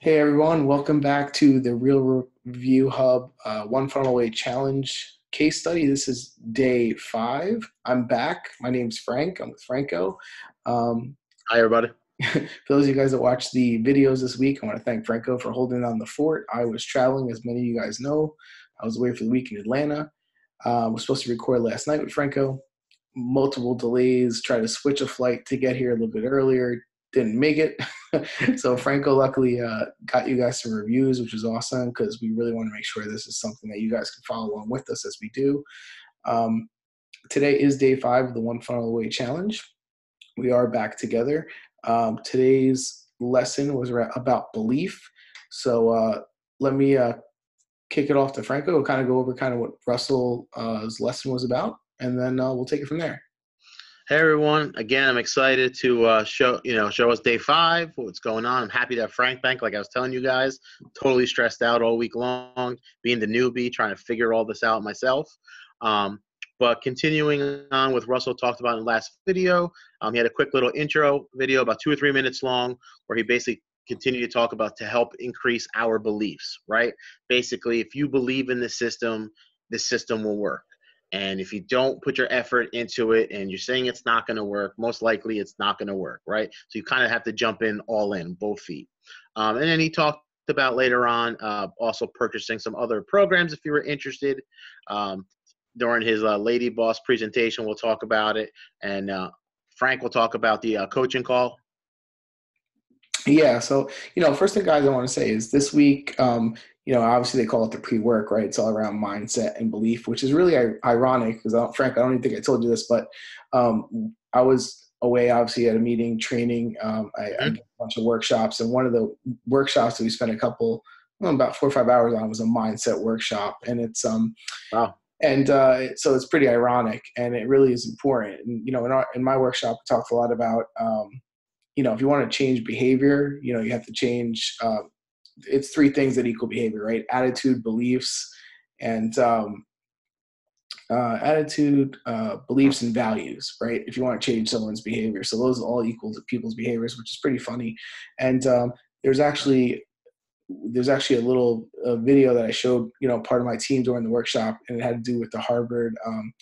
Hey everyone, welcome back to the Real Review Hub uh, One Funnel Away Challenge case study. This is day five. I'm back. My name's Frank. I'm with Franco. Um, Hi, everybody. for those of you guys that watched the videos this week, I want to thank Franco for holding on the fort. I was traveling, as many of you guys know. I was away for the week in Atlanta. Uh, was supposed to record last night with Franco. Multiple delays. Tried to switch a flight to get here a little bit earlier. Didn't make it. so Franco luckily uh, got you guys some reviews, which is awesome because we really want to make sure this is something that you guys can follow along with us as we do. Um, today is day five of the One Funnel Away Challenge. We are back together. Um, today's lesson was about belief. So uh, let me uh, kick it off to Franco. We'll kind of go over kind of what Russell's uh, lesson was about, and then uh, we'll take it from there. Hey everyone! Again, I'm excited to uh, show you know show us day five. What's going on? I'm happy to have Frank Bank. Like I was telling you guys, totally stressed out all week long, being the newbie, trying to figure all this out myself. Um, but continuing on with Russell talked about in the last video, um, he had a quick little intro video, about two or three minutes long, where he basically continued to talk about to help increase our beliefs. Right? Basically, if you believe in the system, the system will work. And if you don't put your effort into it and you're saying it's not going to work, most likely it's not going to work, right? So you kind of have to jump in all in, both feet. Um, and then he talked about later on uh, also purchasing some other programs if you were interested. Um, during his uh, Lady Boss presentation, we'll talk about it. And uh, Frank will talk about the uh, coaching call. Yeah, so you know, first thing, guys, I want to say is this week, um, you know, obviously they call it the pre-work, right? It's all around mindset and belief, which is really ironic because, Frank, I don't even think I told you this, but um, I was away, obviously, at a meeting, training. Um, I. I did a bunch of workshops, and one of the workshops that we spent a couple, well, about four or five hours on was a mindset workshop, and it's um, wow. And uh, so it's pretty ironic, and it really is important. And you know, in, our, in my workshop, we talked a lot about, um, you know, if you want to change behavior, you know, you have to change uh, it's three things that equal behavior, right? Attitude, beliefs, and um, uh, attitude, uh, beliefs, and values, right? If you want to change someone's behavior, so those all equal to people's behaviors, which is pretty funny. And um, there's actually there's actually a little uh, video that I showed, you know, part of my team during the workshop, and it had to do with the Harvard um,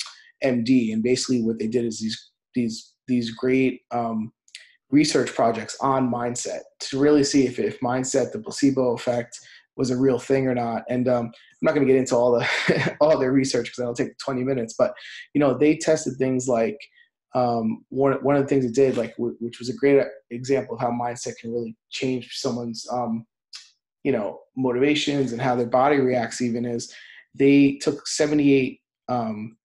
MD. And basically, what they did is these these these great um, research projects on mindset to really see if, if mindset, the placebo effect, was a real thing or not. And um, I'm not going to get into all the all their research because that'll take 20 minutes. But you know, they tested things like um, one one of the things it did, like w- which was a great example of how mindset can really change someone's um, you know motivations and how their body reacts. Even is they took 78 um,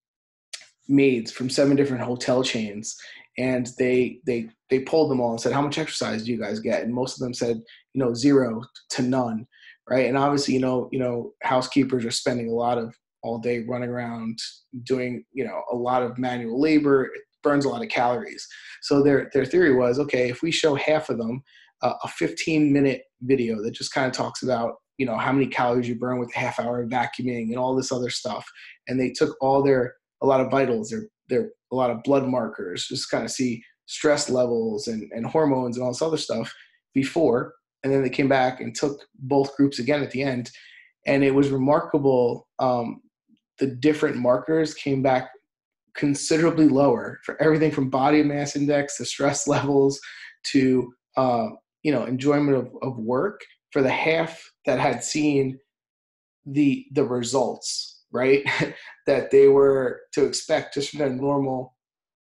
maids from seven different hotel chains and they they they pulled them all and said how much exercise do you guys get? And most of them said you know zero to none right? And obviously you know you know housekeepers are spending a lot of all day running around doing you know a lot of manual labor. It burns a lot of calories. So their their theory was okay if we show half of them uh, a 15 minute video that just kind of talks about you know how many calories you burn with a half hour of vacuuming and all this other stuff and they took all their a lot of vitals their their a lot of blood markers, just kind of see stress levels and, and hormones and all this other stuff before. And then they came back and took both groups again at the end. And it was remarkable. Um, the different markers came back considerably lower for everything from body mass index to stress levels to uh, you know enjoyment of, of work for the half that had seen the the results right? that they were to expect just from their normal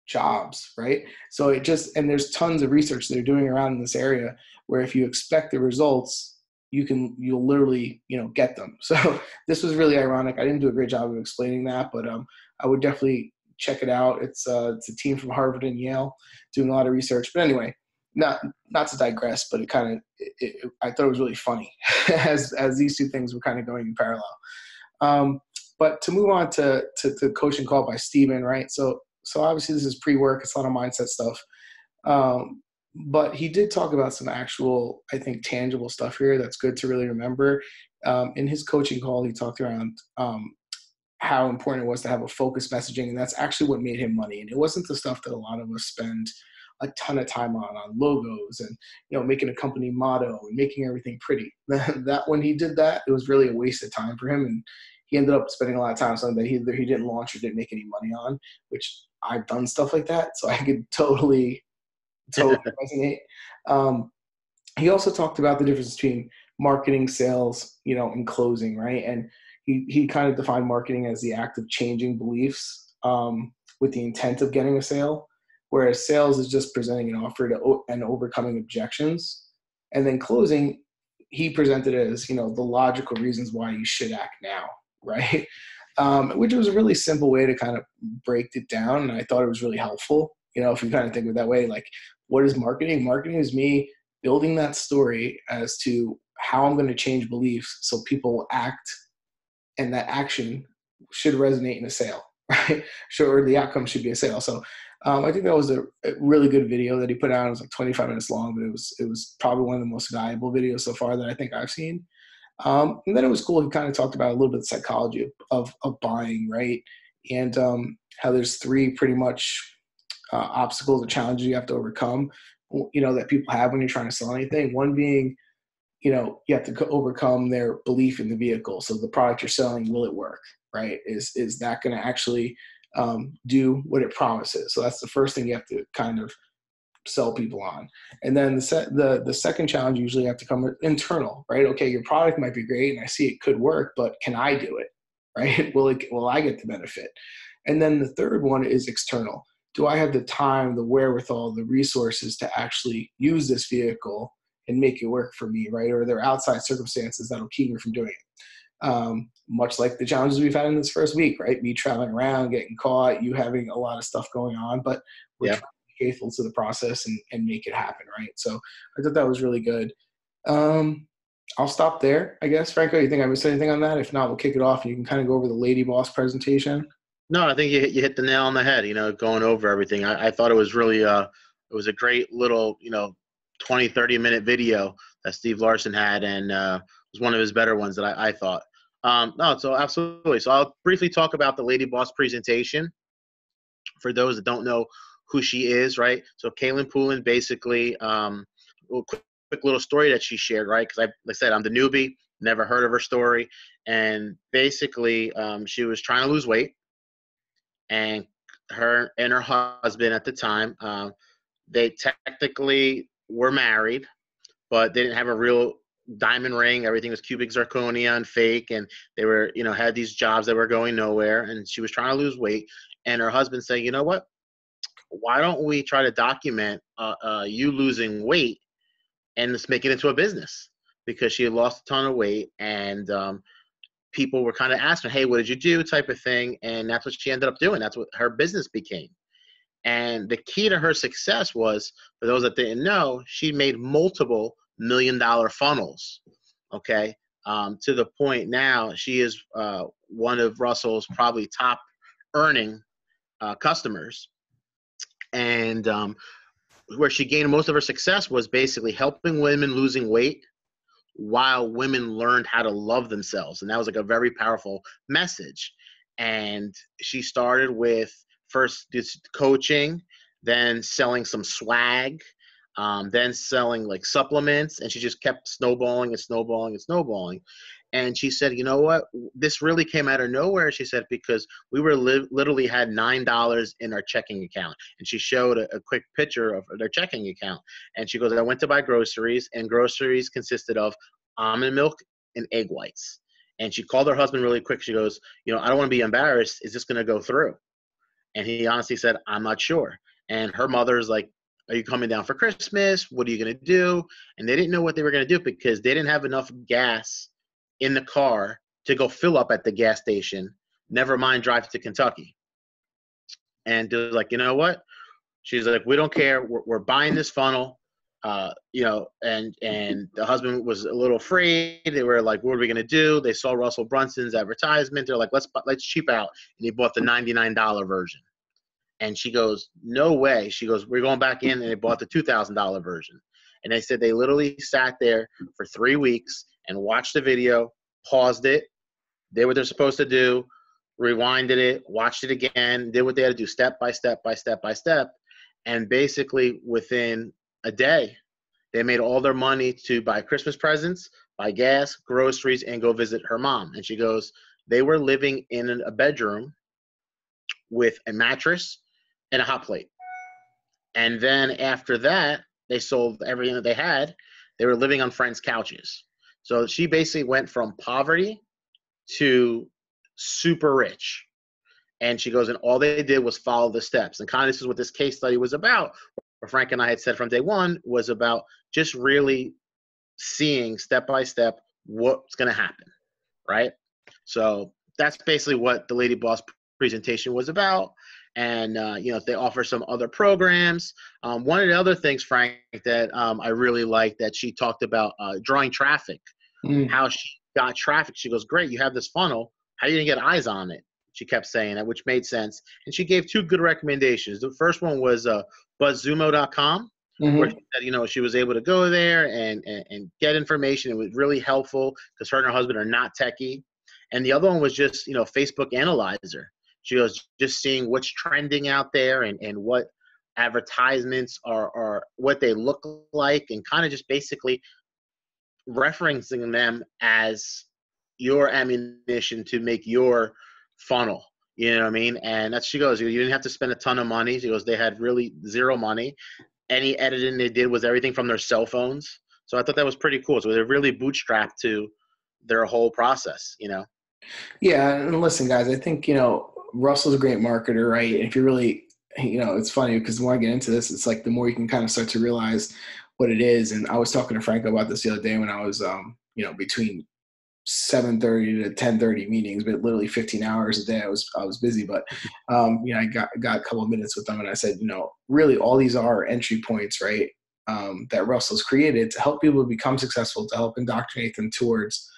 jobs, right? So it just, and there's tons of research they're doing around in this area where if you expect the results, you can, you'll literally, you know, get them. So this was really ironic. I didn't do a great job of explaining that, but um, I would definitely check it out. It's, uh, it's a team from Harvard and Yale doing a lot of research. But anyway, not not to digress, but it kind of I thought it was really funny as as these two things were kind of going in parallel. Um, but to move on to, to, the coaching call by Steven, right? So, so obviously this is pre-work. It's a lot of mindset stuff. Um, but he did talk about some actual, I think, tangible stuff here that's good to really remember. Um, in his coaching call, he talked around um, how important it was to have a focused messaging, and that's actually what made him money. And it wasn't the stuff that a lot of us spend a ton of time on on logos and you know making a company motto and making everything pretty. that when he did that, it was really a waste of time for him, and he ended up spending a lot of time on something that he either he didn't launch or didn't make any money on. Which I've done stuff like that, so I could totally totally resonate. Um, he also talked about the difference between marketing, sales, you know, and closing, right? And he he kind of defined marketing as the act of changing beliefs um, with the intent of getting a sale, whereas sales is just presenting an offer to and overcoming objections, and then closing, he presented as you know the logical reasons why you should act now, right? Um, which was a really simple way to kind of break it down, and I thought it was really helpful. You know, if you kind of think of it that way, like what is marketing? Marketing is me building that story as to how I'm going to change beliefs so people act and that action should resonate in a sale, right? Sure, the outcome should be a sale. So um, I think that was a, really good video that he put out. It was like 25 minutes long, but it was it was probably one of the most valuable videos so far that I think I've seen. Um, and then it was cool. He kind of talked about a little bit of psychology of, of, of buying, right? And um, how there's three pretty much uh, obstacles or challenges you have to overcome, you know, that people have when you're trying to sell anything. One being you know you have to overcome their belief in the vehicle so the product you're selling will it work right is is that going to actually um, do what it promises so that's the first thing you have to kind of sell people on and then the set the the second challenge usually have to come internal right okay your product might be great and i see it could work but can i do it right will it will i get the benefit and then the third one is external do i have the time the wherewithal the resources to actually use this vehicle and make it work for me, right? Or are there outside circumstances that'll keep me from doing it. Um, much like the challenges we've had in this first week, right? Me traveling around, getting caught, you having a lot of stuff going on, but we're trying faithful to the process and, and make it happen, right? So I thought that was really good. Um, I'll stop there, I guess. Franco, you think I missed anything on that? If not, we'll kick it off and you can kind of go over the Lady Boss presentation. No, I think you hit, you hit the nail on the head, you know, going over everything. I, I thought it was really, uh, it was a great little, you know, 20, 30 minute video that Steve Larsen had, and uh, was one of his better ones that I, I thought. Um, no, so absolutely. So I'll briefly talk about the Lady Boss presentation for those that don't know who she is, right? So Kaelin Poulin basically, um, quick, quick little story that she shared, right? Because I, like I said, I'm the newbie, never heard of her story, and basically, um, she was trying to lose weight, and her and her husband at the time, uh, they technically were married, but they didn't have a real diamond ring. Everything was cubic zirconia and fake, and they were, you know, had these jobs that were going nowhere. And she was trying to lose weight, and her husband said, "You know what? Why don't we try to document uh, uh, you losing weight and let's make it into a business?" Because she had lost a ton of weight, and um, people were kind of asking, "Hey, what did you do?" type of thing, and that's what she ended up doing. That's what her business became. And the key to her success was, for those that didn't know, she made multiple million dollar funnels. Okay. Um, to the point now, she is uh, one of Russell's probably top earning uh, customers. And um, where she gained most of her success was basically helping women losing weight while women learned how to love themselves. And that was like a very powerful message. And she started with first just coaching, then selling some swag, um, then selling like supplements, and she just kept snowballing and snowballing and snowballing. And she said, "You know what? This really came out of nowhere." She said because we were li- literally had nine dollars in our checking account, and she showed a, a quick picture of their checking account. And she goes, "I went to buy groceries, and groceries consisted of almond milk and egg whites." And she called her husband really quick. She goes, "You know, I don't want to be embarrassed. Is this going to go through?" And he honestly said, I'm not sure. And her mother's like, Are you coming down for Christmas? What are you going to do? And they didn't know what they were going to do because they didn't have enough gas in the car to go fill up at the gas station, never mind drive to Kentucky. And they're like, You know what? She's like, We don't care. We're, we're buying this funnel. Uh, you know, and and the husband was a little afraid. They were like, "What are we gonna do?" They saw Russell Brunson's advertisement. They're like, "Let's let's cheap out," and he bought the ninety nine dollar version. And she goes, "No way." She goes, "We're going back in," and they bought the two thousand dollar version. And they said they literally sat there for three weeks and watched the video, paused it, did what they're supposed to do, rewinded it, watched it again, did what they had to do step by step by step by step, and basically within a day, they made all their money to buy Christmas presents, buy gas, groceries, and go visit her mom. And she goes, they were living in a bedroom with a mattress and a hot plate. And then after that, they sold everything that they had. They were living on friends' couches. So she basically went from poverty to super rich. And she goes, and all they did was follow the steps. And kind of this is what this case study was about. What Frank and I had said from day one was about just really seeing step by step what's going to happen, right? So that's basically what the Lady Boss presentation was about. And uh, you know, they offer some other programs. Um, one of the other things, Frank, that um, I really like that she talked about uh, drawing traffic, mm. how she got traffic. She goes, "Great, you have this funnel. How are you gonna get eyes on it?" She kept saying that, which made sense. And she gave two good recommendations. The first one was uh, buzzsumo.com, mm-hmm. where she said, you know, she was able to go there and, and, and get information. It was really helpful because her and her husband are not techie. And the other one was just, you know, Facebook Analyzer. She was just seeing what's trending out there and, and what advertisements are, are what they look like and kind of just basically referencing them as your ammunition to make your funnel. You know what I mean? And that's she goes. You didn't have to spend a ton of money. She goes. They had really zero money. Any editing they did was everything from their cell phones. So I thought that was pretty cool. So they're really bootstrapped to their whole process. You know. Yeah, and listen, guys. I think you know Russell's a great marketer, right? And if you're really, you know, it's funny because the more I get into this, it's like the more you can kind of start to realize what it is. And I was talking to Franco about this the other day when I was, um, you know, between 7:30 to 10:30 meetings, but literally 15 hours a day. I was I was busy, but um, you know I got got a couple of minutes with them, and I said, you know, really all these are entry points, right? Um, that Russell's created to help people become successful, to help indoctrinate them towards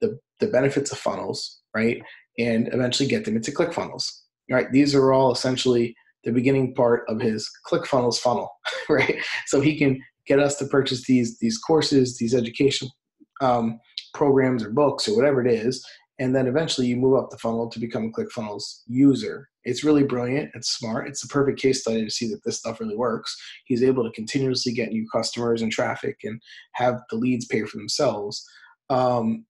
the the benefits of funnels, right, and eventually get them into ClickFunnels, right? These are all essentially the beginning part of his ClickFunnels funnel, right? So he can get us to purchase these these courses, these education. Um, programs or books or whatever it is and then eventually you move up the funnel to become a ClickFunnels user. It's really brilliant. It's smart. It's a perfect case study to see that this stuff really works. He's able to continuously get new customers and traffic and have the leads pay for themselves. Um,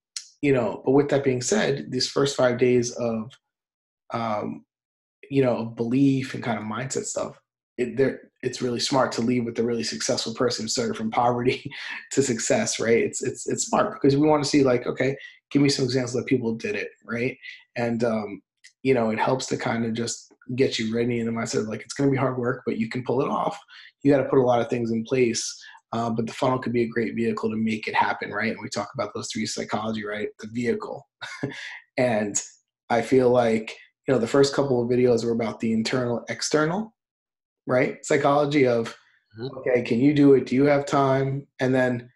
you know, but with that being said, these first five days of, um, you know, belief and kind of mindset stuff, it, there it's really smart to leave with a really successful person who started from poverty to success, right? It's it's it's smart because we want to see like, okay, give me some examples that people did it, right? And um, you know, it helps to kind of just get you ready in the mindset of like it's going to be hard work, but you can pull it off. You got to put a lot of things in place, uh, but the funnel could be a great vehicle to make it happen, right? And we talk about those three psychology, right? The vehicle, and I feel like you know the first couple of videos were about the internal, external right? Psychology of, mm-hmm. okay, can you do it? Do you have time? And then,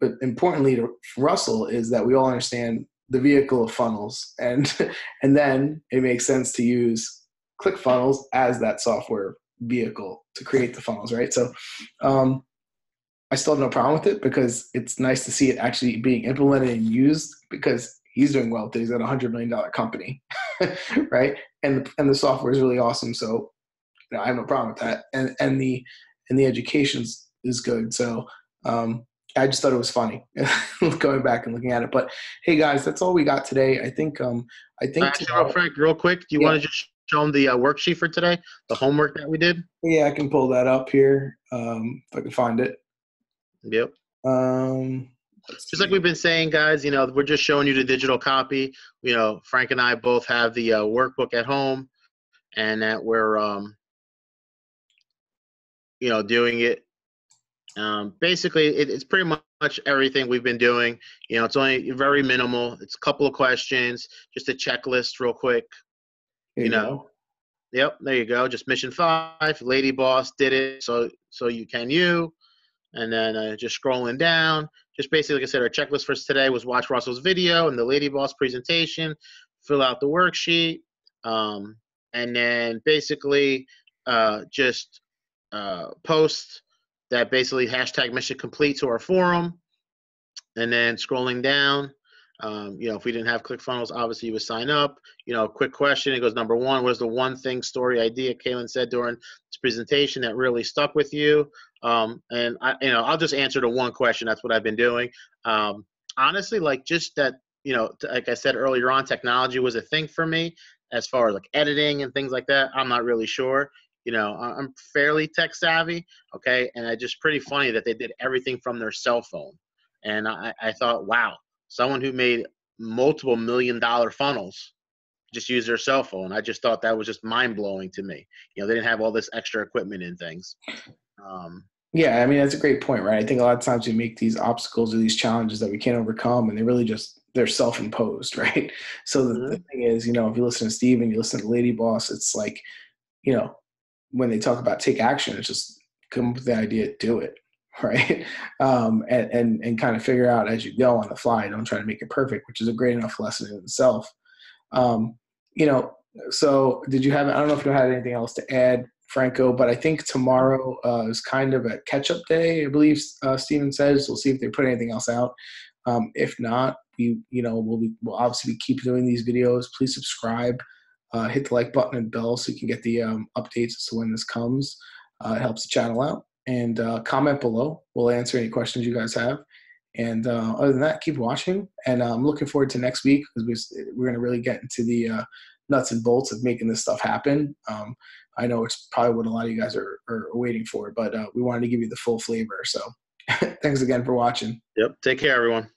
but importantly to Russell is that we all understand the vehicle of funnels, and and then it makes sense to use ClickFunnels as that software vehicle to create the funnels, right? So, um, I still have no problem with it because it's nice to see it actually being implemented and used because he's doing well. He's at a hundred million dollar company, right? And and the software is really awesome. So know, I have no problem with that. And and the and the education is good. So um, I just thought it was funny going back and looking at it. But hey, guys, that's all we got today. I think um, I think Actually, tomorrow, Frank, real quick, do you yeah. want to just show them the uh, worksheet for today, the homework that we did? Yeah, I can pull that up here um, if I can find it. Yep. Um, just like we've been saying, guys, you know, we're just showing you the digital copy. You know, Frank and I both have the uh, workbook at home, and that we're um, you know, doing it. Um, basically, it, it's pretty much everything we've been doing. You know, it's only very minimal. It's a couple of questions, just a checklist, real quick. You, you know. know. Yep, there you go. Just mission five. Lady Boss did it, so so you can you. And then uh, just scrolling down, just basically, like I said, our checklist for today was watch Russell's video and the Lady Boss presentation, fill out the worksheet, um, and then basically uh, just uh, post that basically hashtag mission complete to our forum. And then scrolling down, Um, you know, if we didn't have ClickFunnels, obviously you would sign up. You know, quick question. It goes number one, what is the one thing, story, idea Kaelin said during this presentation that really stuck with you? Um, and I, you know, I'll just answer the one question. That's what I've been doing. Um, honestly, like just that, you know, like I said earlier on, technology was a thing for me as far as like editing and things like that. I'm not really sure. You know, I'm fairly tech savvy. Okay. And I just pretty funny that they did everything from their cell phone. And I, I thought, wow, someone who made multiple million dollar funnels just use their cell phone. I just thought that was just mind blowing to me. You know, they didn't have all this extra equipment and things. Um, yeah, I mean that's a great point, right? I think a lot of times we make these obstacles or these challenges that we can't overcome, and they really just they're self-imposed, right? So the, mm-hmm. the thing is, you know, if you listen to Steve and you listen to Lady Boss, it's like, you know, when they talk about take action, it's just come up with the idea, do it, right? Um, and and and kind of figure out as you go on the fly. Don't try to make it perfect, which is a great enough lesson in itself. Um, you know, so did you have? I don't know if you had anything else to add Franco, but I think tomorrow uh, is kind of a catch up day. I believe uh, Steven says. We'll see if they put anything else out. Um, if not, we you know we'll be, we'll obviously keep doing these videos. Please subscribe, uh, hit the like button and bell so you can get the um, updates as to when this comes. Uh, it helps the channel out. And uh, comment below. We'll answer any questions you guys have. And uh, other than that, keep watching. And I'm looking forward to next week because we're going to really get into the nuts and bolts of making this stuff happen. Um, I know it's probably what a lot of you guys are, are waiting for, but uh, we wanted to give you the full flavor. So thanks again for watching. Yep. Take care, everyone.